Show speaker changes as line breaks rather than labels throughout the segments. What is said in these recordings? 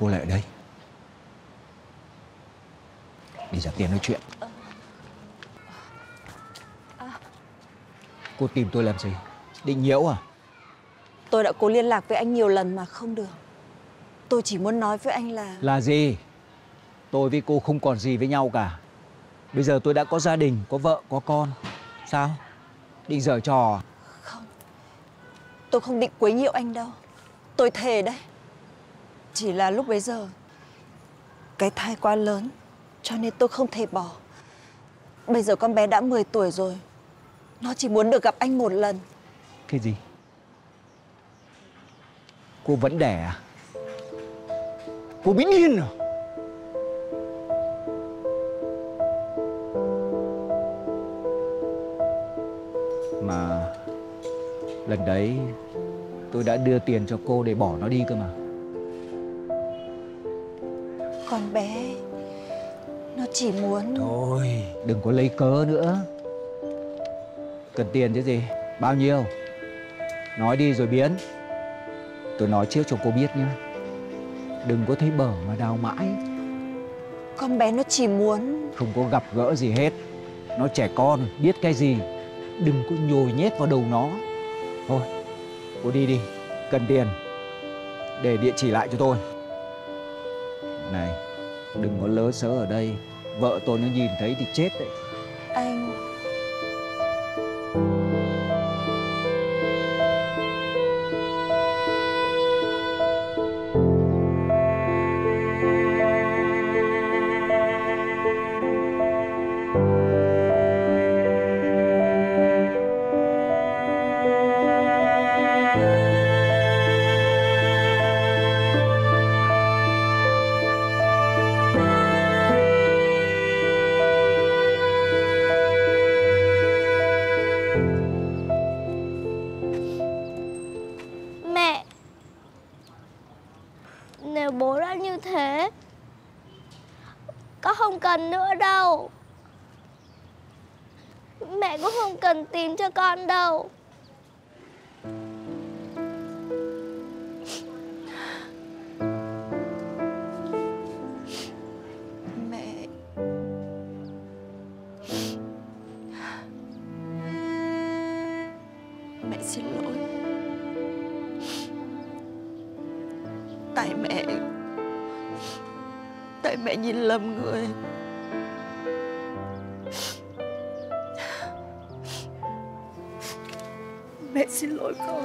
cô lại ở đây Đi trả tiền nói chuyện Cô tìm tôi làm gì? Định nhiễu à?
Tôi đã cố liên lạc với anh nhiều lần mà không được. Tôi chỉ muốn nói với anh là
Là gì? Tôi với cô không còn gì với nhau cả Bây giờ tôi đã có gia đình, có vợ, có con Sao? Định giở trò à?
tôi không định quấy nhiễu anh đâu. Tôi thề đấy. Chỉ là lúc bấy giờ, cái thai quá lớn, cho nên tôi không thể bỏ. Bây giờ con bé đã 10 tuổi rồi. Nó chỉ muốn được gặp anh một lần.
Cái gì? Cô vẫn đẻ à? Cô bị điên à? Mà lần đấy tôi đã đưa tiền cho cô để bỏ nó đi cơ mà.
Con bé nó chỉ muốn
Thôi, đừng có lấy cớ nữa. Cần tiền chứ gì? Bao nhiêu? Nói đi rồi biến. Tôi nói trước cho cô biết nhé. Đừng có thấy bở mà đào mãi.
con bé nó chỉ muốn
Không có gặp gỡ gì hết. Nó trẻ con, biết cái gì. Đừng có nhồi nhét vào đầu nó. Thôi, cô đi đi. Cần tiền. Để địa chỉ lại cho tôi. Này, đừng có lỡ sớ ở đây. Vợ tôi nó nhìn thấy thì chết đấy.
Thế. Con không cần nữa đâu. Mẹ cũng không cần tìm cho con đâu.
Mẹ. Mẹ xin lỗi. Tại mẹ tại mẹ nhìn lầm người. Mẹ xin lỗi con.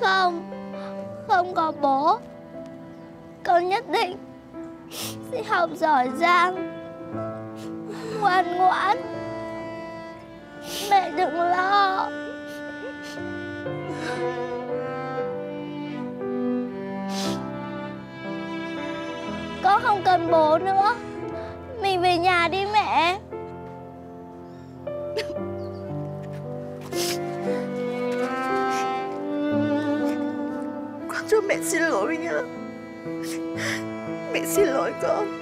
Không Không có bố. Con nhất định Sẽ học giỏi giang, Ngoan ngoãn. Không cần bố nữa. Mình về nhà đi mẹ.
Con cho mẹ xin lỗi nha, mẹ xin lỗi con.